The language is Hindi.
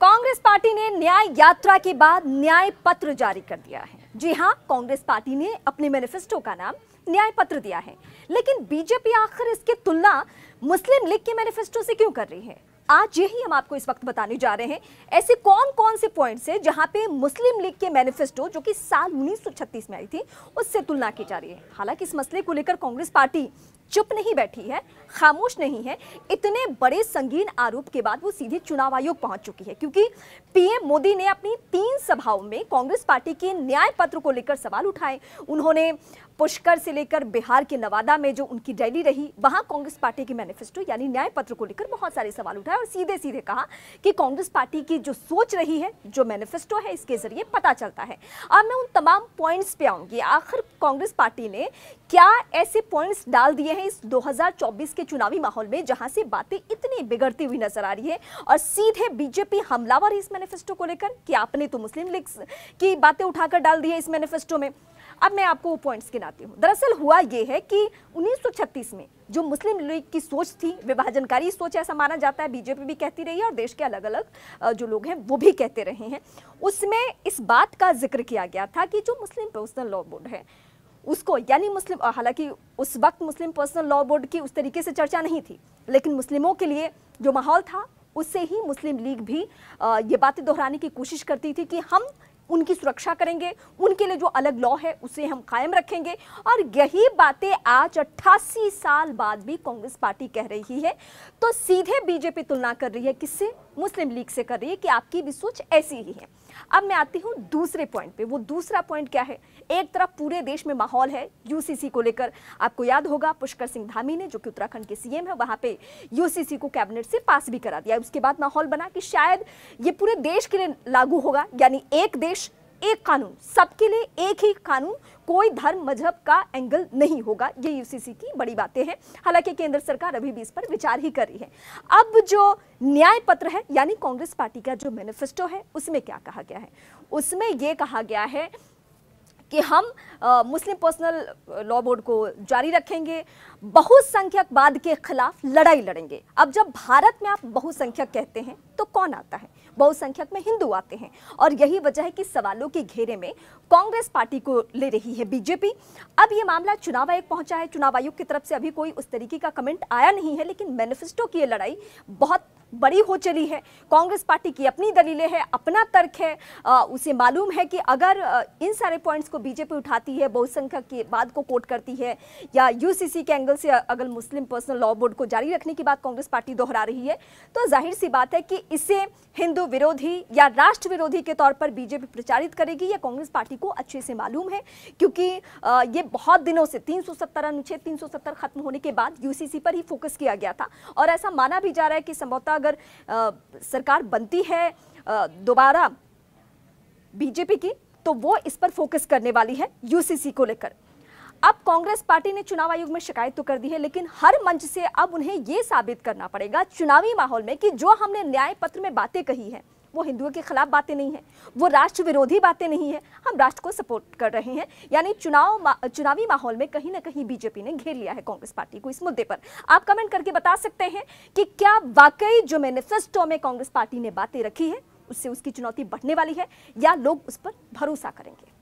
कांग्रेस पार्टी ने न्याय यात्रा के बाद न्याय पत्र जारी कर दिया है। जी हाँ कांग्रेस पार्टी ने अपने मैनिफेस्टो का नाम न्याय पत्र दिया है। लेकिन बीजेपी आखिर इसकी तुलना मुस्लिम लीग के मैनिफेस्टो से क्यों कर रही है? आज यही हम आपको इस वक्त बताने जा रहे हैं। ऐसे कौन कौन से पॉइंट्स है जहाँ पे मुस्लिम लीग के मैनिफेस्टो जो कि साल 1936 में आई थी, उससे तुलना की जा रही है। हालाँकि इस मसले को लेकर कांग्रेस पार्टी चुप नहीं बैठी है, खामोश नहीं है। इतने बड़े संगीन आरोप के बाद वो सीधे चुनाव आयोग पहुँच चुकी है, क्योंकि पीएम मोदी ने अपनी तीन सभाओं में कांग्रेस पार्टी के न्याय पत्र को लेकर सवाल उठाए। उन्होंने पुष्कर से लेकर बिहार के नवादा में जो उनकी रैली रही, वहाँ कांग्रेस पार्टी के मैनिफेस्टो यानी न्याय पत्र को लेकर बहुत सारे सवाल उठाए और सीधे सीधे कहा कि कांग्रेस पार्टी की जो सोच रही है, जो मैनिफेस्टो है, इसके ज़रिए पता चलता है। अब मैं उन तमाम पॉइंट्स पे आऊँगी। आखिर कांग्रेस पार्टी ने क्या ऐसे पॉइंट्स डाल दिए हैं इस 2024 के चुनावी माहौल में, जहाँ से बातें इतनी बिगड़ती हुई नज़र आ रही है और सीधे बीजेपी हमलावर इस मैनिफेस्टो को लेकर? कि आपने तो मुस्लिम लीग की बातें उठाकर डाल दी है इस मैनिफेस्टो में? अब मैं आपको वो पॉइंट्स गिनाती हूँ। दरअसल हुआ ये है कि 1936 में जो मुस्लिम लीग की सोच थी, विभाजनकारी सोच ऐसा माना जाता है, बीजेपी भी कहती रही है और देश के अलग अलग जो लोग हैं वो भी कहते रहे हैं। उसमें इस बात का ज़िक्र किया गया था कि जो मुस्लिम पर्सनल लॉ बोर्ड है, उसको, यानी मुस्लिम हालाँकि उस वक्त मुस्लिम पर्सनल लॉ बोर्ड की उस तरीके से चर्चा नहीं थी, लेकिन मुस्लिमों के लिए जो माहौल था, उससे ही मुस्लिम लीग भी ये बातें दोहराने की कोशिश करती थी कि हम उनकी सुरक्षा करेंगे, उनके लिए जो अलग लॉ है, उसे हम कायम रखेंगे। और यही बातें आज अट्ठासी साल बाद भी कांग्रेस पार्टी कह रही है। तो सीधे बीजेपी तुलना कर रही है किससे? मुस्लिम लीग से कर रही है कि आपकी भी सोच ऐसी ही है। अब मैं आती हूँ दूसरे पॉइंट पे। वो दूसरा पॉइंट क्या है? एक तरफ़ पूरे देश में माहौल है यूसीसी को लेकर। आपको याद होगा पुष्कर सिंह धामी ने, जो कि उत्तराखंड के सीएम है, वहाँ पे यूसीसी को कैबिनेट से पास भी करा दिया। उसके बाद माहौल बना कि शायद ये पूरे देश के लिए लागू होगा, यानी एक देश एक कानून, सबके लिए एक ही कानून, कोई धर्म, मज़हब का एंगल नहीं होगा। ये यूसीसी की बड़ी बातें हैं। हालाँकि केंद्र सरकार अभी भी इस पर विचार ही कर रही है। अब जो न्याय पत्र है, यानी कांग्रेस पार्टी का जो मैनिफेस्टो है, उसमें क्या कहा गया है? उसमें यह कहा गया है कि हम आ, मुस्लिम पर्सनल लॉ बोर्ड को जारी रखेंगे। बहुसंख्यक बहुसंख्यकवाद के खिलाफ लड़ाई लड़ेंगे। अब जब भारत में आप बहुसंख्यक कहते हैं तो कौन आता है? बहुसंख्यक में हिंदू आते हैं। और यही वजह है कि सवालों के घेरे में कांग्रेस पार्टी को ले रही है बीजेपी। अब ये मामला चुनाव आयोग पहुँचा है। चुनाव आयोग की तरफ़ से अभी कोई उस तरीके का कमेंट आया नहीं है लेकिन मैनिफेस्टो की ये लड़ाई बहुत बड़ी हो चली है। कांग्रेस पार्टी की अपनी दलीलें हैं अपना तर्क है। आ, उसे मालूम है कि अगर इन सारे पॉइंट्स को बीजेपी उठाती है बहुसंख्यक के बाद को कोट करती है या यूसीसी के एंगल से अगर मुस्लिम पर्सनल लॉ बोर्ड को जारी रखने की बात कांग्रेस पार्टी दोहरा रही है तो ज़ाहिर सी बात है कि इसे हिंदू विरोधी या राष्ट्र विरोधी के तौर पर बीजेपी प्रचारित करेगी या कांग्रेस पार्टी को अच्छे से मालूम है क्योंकि ये बहुत दिनों से तीन सौ सत्तर अनुच्छेद तीन सौ सत्तर खत्म होने के बाद यूसीसी पर ही फोकस किया गया था। और ऐसा माना भी जा रहा है कि संभवतः अगर आ, सरकार बनती है दोबारा बीजेपी की तो वो इस पर फोकस करने वाली है यूसीसी को लेकर। अब कांग्रेस पार्टी ने चुनाव आयोग में शिकायत तो कर दी है लेकिन हर मंच से अब उन्हें यह साबित करना पड़ेगा चुनावी माहौल में कि जो हमने न्याय पत्र में बातें कही है वो हिंदुओं के खिलाफ बातें नहीं है, वो राष्ट्र विरोधी बातें नहीं है। हम राष्ट्र को सपोर्ट कर रहे हैं, यानी चुनाव चुनावी माहौल में कहीं ना कहीं बीजेपी ने घेर लिया है कांग्रेस पार्टी को इस मुद्दे पर। आप कमेंट करके बता सकते हैं कि क्या वाकई जो मैनिफेस्टो में कांग्रेस पार्टी ने बातें रखी है, उससे उसकी चुनौती बढ़ने वाली है या लोग उस पर भरोसा करेंगे?